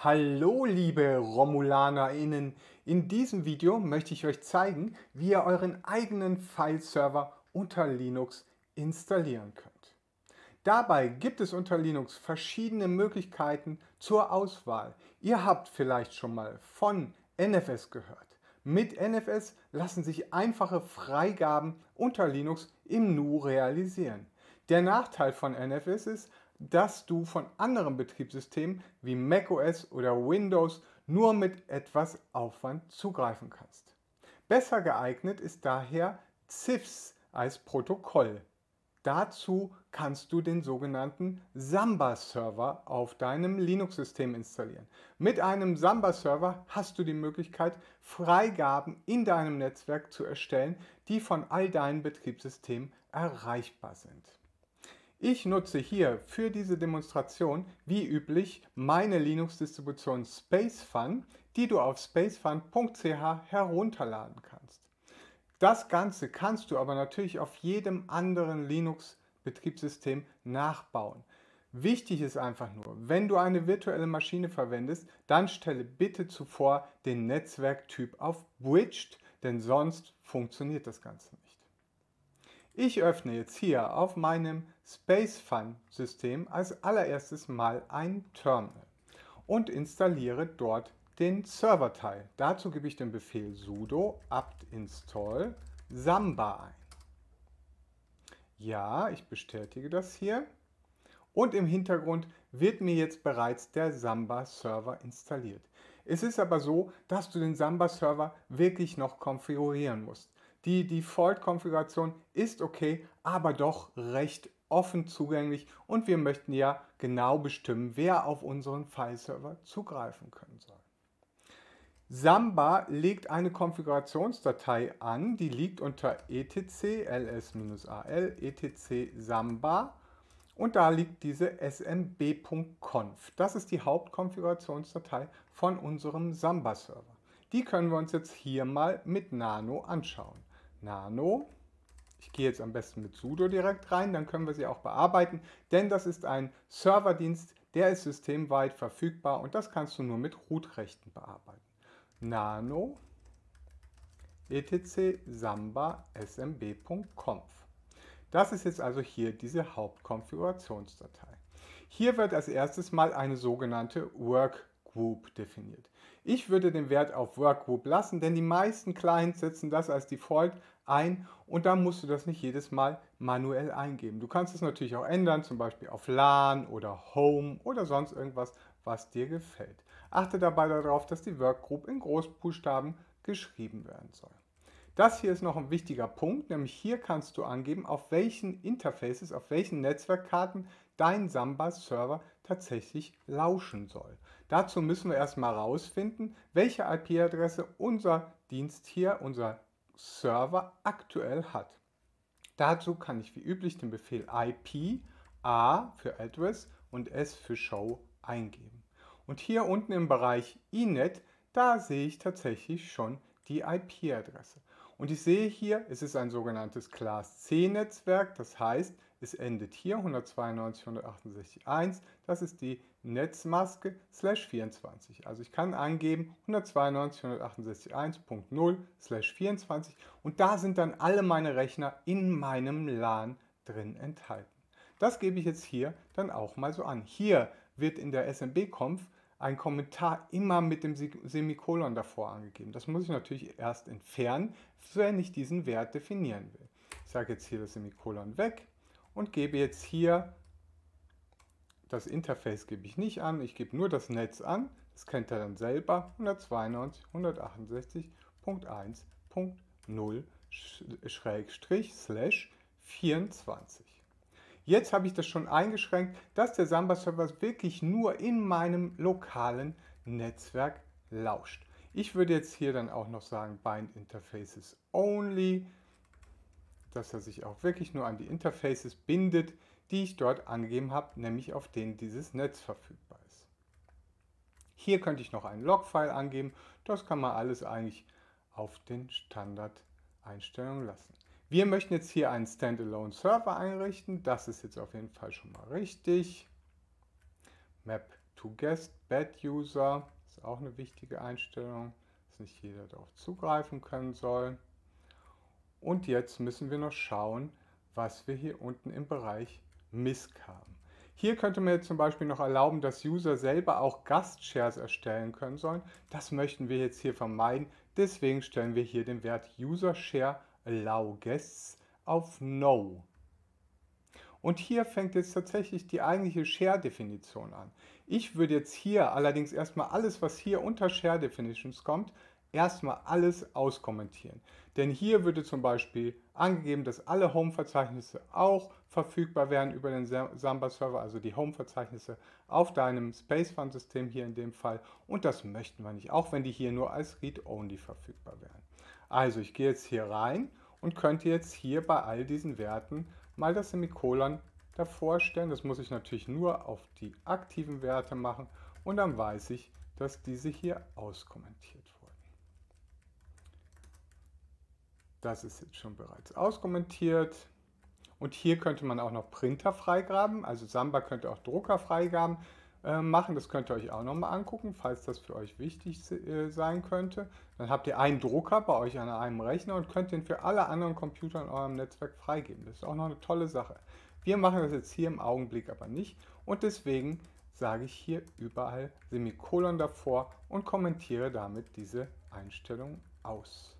Hallo liebe RomulanerInnen! In diesem Video möchte ich euch zeigen, wie ihr euren eigenen File-Server unter Linux installieren könnt. Dabei gibt es unter Linux verschiedene Möglichkeiten zur Auswahl. Ihr habt vielleicht schon mal von NFS gehört. Mit NFS lassen sich einfache Freigaben unter Linux im Nu realisieren. Der Nachteil von NFS ist, dass du von anderen Betriebssystemen wie macOS oder Windows nur mit etwas Aufwand zugreifen kannst. Besser geeignet ist daher CIFS als Protokoll. Dazu kannst du den sogenannten Samba-Server auf deinem Linux-System installieren. Mit einem Samba-Server hast du die Möglichkeit, Freigaben in deinem Netzwerk zu erstellen, die von all deinen Betriebssystemen erreichbar sind. Ich nutze hier für diese Demonstration wie üblich meine Linux-Distribution SpaceFun, die du auf spacefun.ch herunterladen kannst. Das Ganze kannst du aber natürlich auf jedem anderen Linux-Betriebssystem nachbauen. Wichtig ist einfach nur, wenn du eine virtuelle Maschine verwendest, dann stelle bitte zuvor den Netzwerktyp auf Bridged, denn sonst funktioniert das Ganze nicht. Ich öffne jetzt hier auf meinem SpaceFun-System als allererstes mal ein Terminal und installiere dort den Serverteil. Dazu gebe ich den Befehl sudo apt install samba ein. Ja, ich bestätige das hier. Und im Hintergrund wird mir jetzt bereits der Samba-Server installiert. Es ist aber so, dass du den Samba-Server wirklich noch konfigurieren musst. Die Default-Konfiguration ist okay, aber doch recht offen zugänglich und wir möchten ja genau bestimmen, wer auf unseren File-Server zugreifen können soll. Samba legt eine Konfigurationsdatei an, die liegt unter etc ls-al etc samba und da liegt diese smb.conf. Das ist die Hauptkonfigurationsdatei von unserem Samba-Server. Die können wir uns jetzt hier mal mit Nano anschauen. Nano. Ich gehe jetzt am besten mit sudo direkt rein, dann können wir sie auch bearbeiten, denn das ist ein Serverdienst, der ist systemweit verfügbar und das kannst du nur mit Root-Rechten bearbeiten. Nano etc samba smb.conf. Das ist jetzt also hier diese Hauptkonfigurationsdatei. Hier wird als erstes mal eine sogenannte Workgroup definiert. Ich würde den Wert auf Workgroup lassen, denn die meisten Clients setzen das als Default ein und dann musst du das nicht jedes Mal manuell eingeben. Du kannst es natürlich auch ändern, zum Beispiel auf LAN oder Home oder sonst irgendwas, was dir gefällt. Achte dabei darauf, dass die Workgroup in Großbuchstaben geschrieben werden soll. Das hier ist noch ein wichtiger Punkt, nämlich hier kannst du angeben, auf welchen Interfaces, auf welchen Netzwerkkarten dein Samba-Server tatsächlich lauschen soll. Dazu müssen wir erstmal herausfinden, welche IP-Adresse unser Dienst hier, unser Server aktuell hat. Dazu kann ich wie üblich den Befehl IP A für Address und S für Show eingeben. Und hier unten im Bereich INET, da sehe ich tatsächlich schon die IP-Adresse. Und ich sehe hier, es ist ein sogenanntes Class C Netzwerk, das heißt, es endet hier 192.168.1, das ist die Netzmaske slash 24. Also ich kann angeben 192.168.1.0 slash 24 und da sind dann alle meine Rechner in meinem LAN drin enthalten. Das gebe ich jetzt hier dann auch mal so an. Hier wird in der SMB-Conf ein Kommentar immer mit dem Semikolon davor angegeben. Das muss ich natürlich erst entfernen, wenn ich diesen Wert definieren will. Ich sage jetzt hier das Semikolon weg und gebe jetzt hier, das Interface gebe ich nicht an, ich gebe nur das Netz an. Das kennt er dann selber, 192.168.1.0 Schrägstrich slash 24. Jetzt habe ich das schon eingeschränkt, dass der Samba-Server wirklich nur in meinem lokalen Netzwerk lauscht. Ich würde jetzt hier dann auch noch sagen Bind Interfaces Only, dass er sich auch wirklich nur an die Interfaces bindet, die ich dort angegeben habe, nämlich auf denen dieses Netz verfügbar ist. Hier könnte ich noch einen Logfile angeben. Das kann man alles eigentlich auf den Standard-Einstellungen lassen. Wir möchten jetzt hier einen Standalone Server einrichten. Das ist jetzt auf jeden Fall schon mal richtig. Map to guest bad user. Ist auch eine wichtige Einstellung, dass nicht jeder darauf zugreifen können soll. Und jetzt müssen wir noch schauen, was wir hier unten im Bereich MISC haben. Hier könnte man jetzt zum Beispiel noch erlauben, dass User selber auch Gastshares erstellen können sollen. Das möchten wir jetzt hier vermeiden. Deswegen stellen wir hier den Wert User Share Allow Guests auf No. Und hier fängt jetzt tatsächlich die eigentliche Share-Definition an. Ich würde jetzt hier allerdings erstmal alles, was hier unter Share Definitions kommt, erstmal alles auskommentieren. Denn hier würde zum Beispiel angegeben, dass alle Home-Verzeichnisse auch verfügbar wären über den Samba-Server, also die Home-Verzeichnisse auf deinem Space-Fun-System hier in dem Fall. Und das möchten wir nicht, auch wenn die hier nur als Read-Only verfügbar wären. Also ich gehe jetzt hier rein und könnte jetzt hier bei all diesen Werten mal das Semikolon davor stellen. Das muss ich natürlich nur auf die aktiven Werte machen und dann weiß ich, dass diese hier auskommentiert Das ist jetzt schon bereits auskommentiert. Und hier könnte man auch noch Printer freigraben. Also Samba könnte auch Druckerfreigaben äh, machen. Das könnt ihr euch auch nochmal angucken, falls das für euch wichtig äh, sein könnte. Dann habt ihr einen Drucker bei euch an einem Rechner und könnt den für alle anderen Computer in eurem Netzwerk freigeben. Das ist auch noch eine tolle Sache. Wir machen das jetzt hier im Augenblick aber nicht und deswegen sage ich hier überall Semikolon davor und kommentiere damit diese Einstellung aus.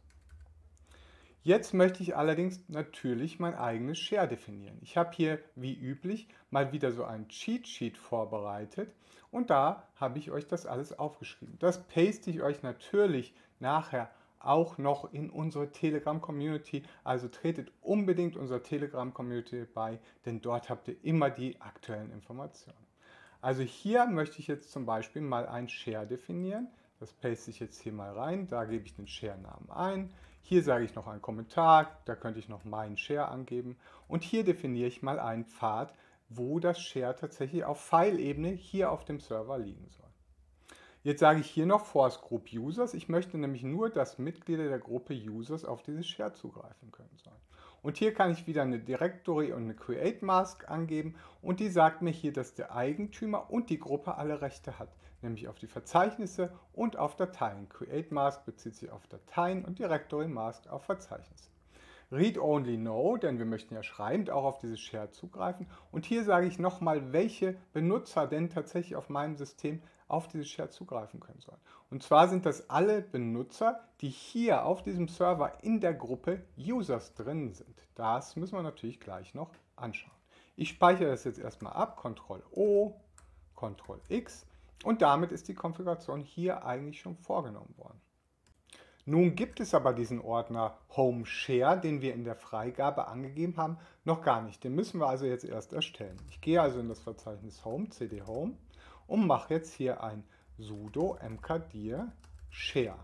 Jetzt möchte ich allerdings natürlich mein eigenes Share definieren. Ich habe hier wie üblich mal wieder so ein Cheat Sheet vorbereitet und da habe ich euch das alles aufgeschrieben. Das paste ich euch natürlich nachher auch noch in unsere Telegram-Community. Also tretet unbedingt unserer Telegram-Community bei, denn dort habt ihr immer die aktuellen Informationen. Also hier möchte ich jetzt zum Beispiel mal ein Share definieren. Das paste ich jetzt hier mal rein. Da gebe ich den Share-Namen ein. Hier sage ich noch einen Kommentar, da könnte ich noch meinen Share angeben. Und hier definiere ich mal einen Pfad, wo das Share tatsächlich auf File-Ebene hier auf dem Server liegen soll. Jetzt sage ich hier noch Force Group Users. Ich möchte nämlich nur, dass Mitglieder der Gruppe Users auf dieses Share zugreifen können sollen. Und hier kann ich wieder eine Directory und eine Create Mask angeben und die sagt mir hier, dass der Eigentümer und die Gruppe alle Rechte hat, nämlich auf die Verzeichnisse und auf Dateien. Create Mask bezieht sich auf Dateien und Directory Mask auf Verzeichnisse. Read Only No, denn wir möchten ja schreibend auch auf dieses Share zugreifen. Und hier sage ich nochmal, welche Benutzer denn tatsächlich auf meinem System auf dieses Share zugreifen können sollen. Und zwar sind das alle Benutzer, die hier auf diesem Server in der Gruppe Users drin sind. Das müssen wir natürlich gleich noch anschauen. Ich speichere das jetzt erstmal ab, Ctrl O, Ctrl X und damit ist die Konfiguration hier eigentlich schon vorgenommen worden. Nun gibt es aber diesen Ordner Home Share, den wir in der Freigabe angegeben haben, noch gar nicht. Den müssen wir also jetzt erst erstellen. Ich gehe also in das Verzeichnis Home, cd Home und mache jetzt hier ein sudo mkdir share.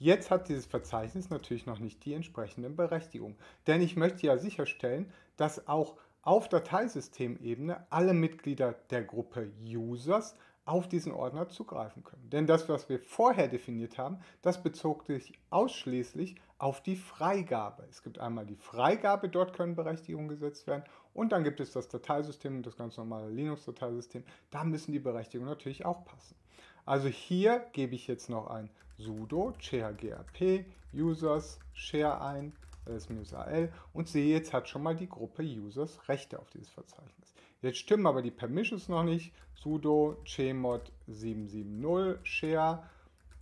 Jetzt hat dieses Verzeichnis natürlich noch nicht die entsprechenden Berechtigungen, denn ich möchte ja sicherstellen, dass auch auf Dateisystemebene alle Mitglieder der Gruppe Users auf diesen Ordner zugreifen können. Denn das, was wir vorher definiert haben, das bezog sich ausschließlich auf die Freigabe. Es gibt einmal die Freigabe, dort können Berechtigungen gesetzt werden und dann gibt es das Dateisystem das ganz normale Linux-Dateisystem. Da müssen die Berechtigungen natürlich auch passen. Also hier gebe ich jetzt noch ein sudo chgrp users share ein, ls-al und sehe, jetzt hat schon mal die Gruppe Users Rechte auf dieses Verzeichnis. Jetzt stimmen aber die Permissions noch nicht. sudo chmod 770 share.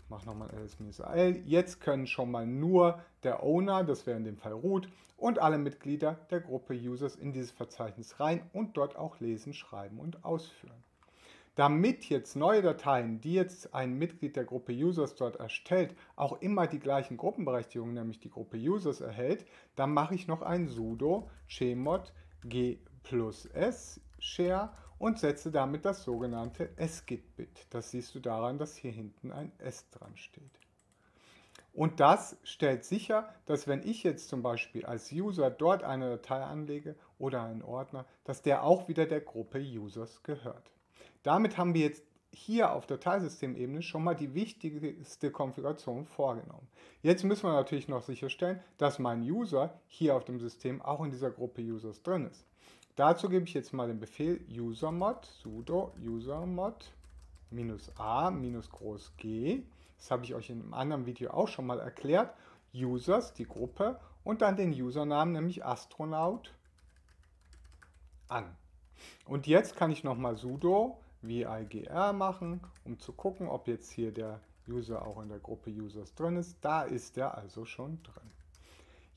Ich mache nochmal ls-al. Jetzt können schon mal nur der Owner, das wäre in dem Fall root, und alle Mitglieder der Gruppe Users in dieses Verzeichnis rein und dort auch lesen, schreiben und ausführen. Damit jetzt neue Dateien, die jetzt ein Mitglied der Gruppe Users dort erstellt, auch immer die gleichen Gruppenberechtigungen, nämlich die Gruppe Users erhält, dann mache ich noch ein sudo chmod g plus s share und setze damit das sogenannte sgit-Bit. Das siehst du daran, dass hier hinten ein S dran steht. Und das stellt sicher, dass wenn ich jetzt zum Beispiel als User dort eine Datei anlege oder einen Ordner, dass der auch wieder der Gruppe Users gehört. Damit haben wir jetzt hier auf Dateisystemebene schon mal die wichtigste Konfiguration vorgenommen. Jetzt müssen wir natürlich noch sicherstellen, dass mein User hier auf dem System auch in dieser Gruppe Users drin ist. Dazu gebe ich jetzt mal den Befehl usermod sudo usermod minus A minus groß G. Das habe ich euch in einem anderen Video auch schon mal erklärt. Users, die Gruppe und dann den Usernamen, nämlich Astronaut, an. Und jetzt kann ich nochmal sudo vigr machen, um zu gucken, ob jetzt hier der User auch in der Gruppe Users drin ist. Da ist er also schon drin.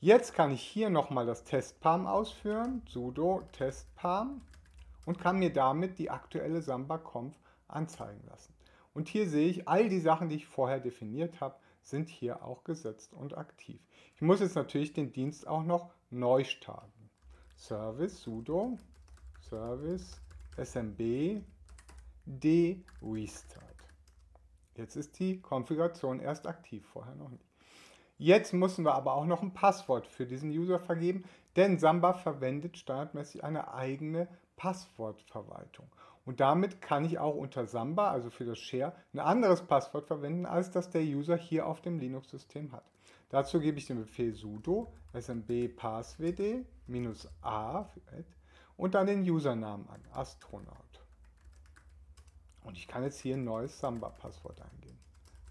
Jetzt kann ich hier nochmal das Testpalm ausführen, sudo testpalm und kann mir damit die aktuelle Samba-Conf anzeigen lassen. Und hier sehe ich, all die Sachen, die ich vorher definiert habe, sind hier auch gesetzt und aktiv. Ich muss jetzt natürlich den Dienst auch noch neu starten. Service sudo service smb d restart. Jetzt ist die Konfiguration erst aktiv, vorher noch nicht. Jetzt müssen wir aber auch noch ein Passwort für diesen User vergeben, denn Samba verwendet standardmäßig eine eigene Passwortverwaltung. Und damit kann ich auch unter Samba, also für das Share, ein anderes Passwort verwenden, als das der User hier auf dem Linux-System hat. Dazu gebe ich den Befehl sudo smb passwd a und dann den Usernamen an, Astronaut. Und ich kann jetzt hier ein neues Samba-Passwort eingeben.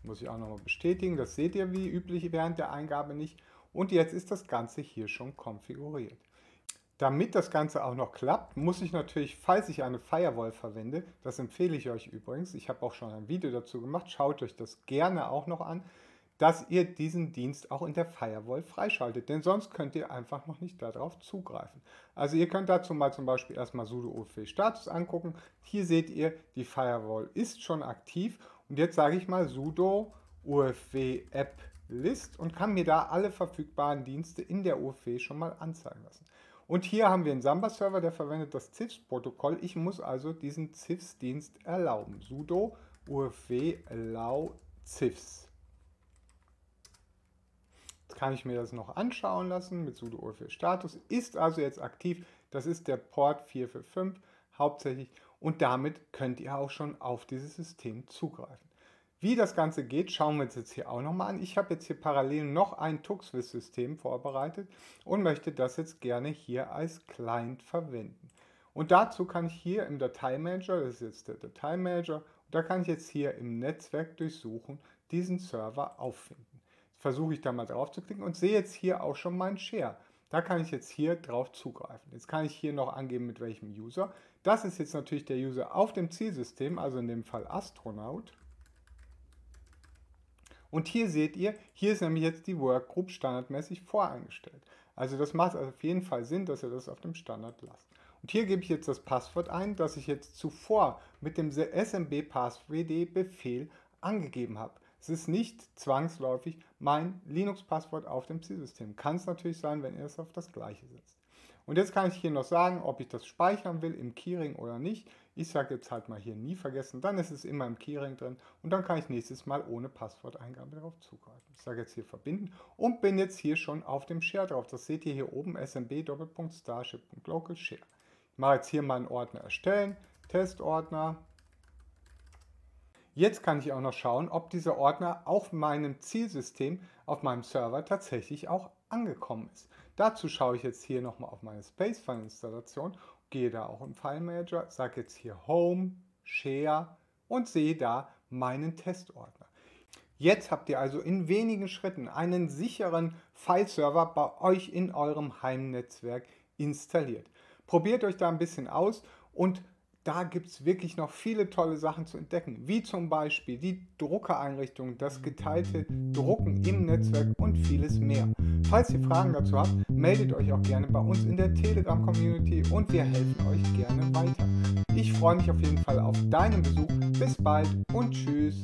Muss ich auch nochmal bestätigen, das seht ihr wie üblich während der Eingabe nicht. Und jetzt ist das Ganze hier schon konfiguriert. Damit das Ganze auch noch klappt, muss ich natürlich, falls ich eine Firewall verwende, das empfehle ich euch übrigens, ich habe auch schon ein Video dazu gemacht, schaut euch das gerne auch noch an, dass ihr diesen Dienst auch in der Firewall freischaltet, denn sonst könnt ihr einfach noch nicht darauf zugreifen. Also ihr könnt dazu mal zum Beispiel erstmal sudo UFW Status angucken. Hier seht ihr, die Firewall ist schon aktiv und jetzt sage ich mal sudo UFW App List und kann mir da alle verfügbaren Dienste in der UFW schon mal anzeigen lassen. Und hier haben wir einen Samba-Server, der verwendet das CIFS-Protokoll. Ich muss also diesen CIFS-Dienst erlauben. sudo ufw allow CIFS. Kann ich mir das noch anschauen lassen mit sudo ufw status. Ist also jetzt aktiv. Das ist der Port 445 hauptsächlich. Und damit könnt ihr auch schon auf dieses System zugreifen. Wie das Ganze geht, schauen wir uns jetzt hier auch nochmal an. Ich habe jetzt hier parallel noch ein TuxSwiss-System vorbereitet und möchte das jetzt gerne hier als Client verwenden. Und dazu kann ich hier im Dateimanager, das ist jetzt der Dateimanager, da kann ich jetzt hier im Netzwerk durchsuchen, diesen Server auffinden. Versuche ich da mal drauf zu klicken und sehe jetzt hier auch schon meinen Share. Da kann ich jetzt hier drauf zugreifen. Jetzt kann ich hier noch angeben, mit welchem User. Das ist jetzt natürlich der User auf dem Zielsystem, also in dem Fall Astronaut. Und hier seht ihr, hier ist nämlich jetzt die Workgroup standardmäßig voreingestellt. Also das macht auf jeden Fall Sinn, dass ihr das auf dem Standard lasst. Und hier gebe ich jetzt das Passwort ein, das ich jetzt zuvor mit dem smb passwd Befehl angegeben habe. Es ist nicht zwangsläufig mein Linux-Passwort auf dem Zielsystem. Kann es natürlich sein, wenn ihr es auf das gleiche setzt. Und jetzt kann ich hier noch sagen, ob ich das speichern will im Keyring oder nicht. Ich sage jetzt halt mal hier nie vergessen, dann ist es immer im Keyring drin und dann kann ich nächstes Mal ohne Passworteingabe darauf zugreifen. Ich sage jetzt hier verbinden und bin jetzt hier schon auf dem Share drauf. Das seht ihr hier oben, smb starship.local share. Ich mache jetzt hier meinen Ordner erstellen, Testordner. Jetzt kann ich auch noch schauen, ob dieser Ordner auf meinem Zielsystem, auf meinem Server tatsächlich auch angekommen ist. Dazu schaue ich jetzt hier nochmal auf meine Spacefile-Installation gehe da auch im File Manager, sage jetzt hier Home, Share und sehe da meinen Testordner. Jetzt habt ihr also in wenigen Schritten einen sicheren File-Server bei euch in eurem Heimnetzwerk installiert. Probiert euch da ein bisschen aus und da gibt es wirklich noch viele tolle Sachen zu entdecken, wie zum Beispiel die Druckereinrichtung, das geteilte Drucken im Netzwerk und vieles mehr. Falls ihr Fragen dazu habt, meldet euch auch gerne bei uns in der Telegram-Community und wir helfen euch gerne weiter. Ich freue mich auf jeden Fall auf deinen Besuch. Bis bald und tschüss.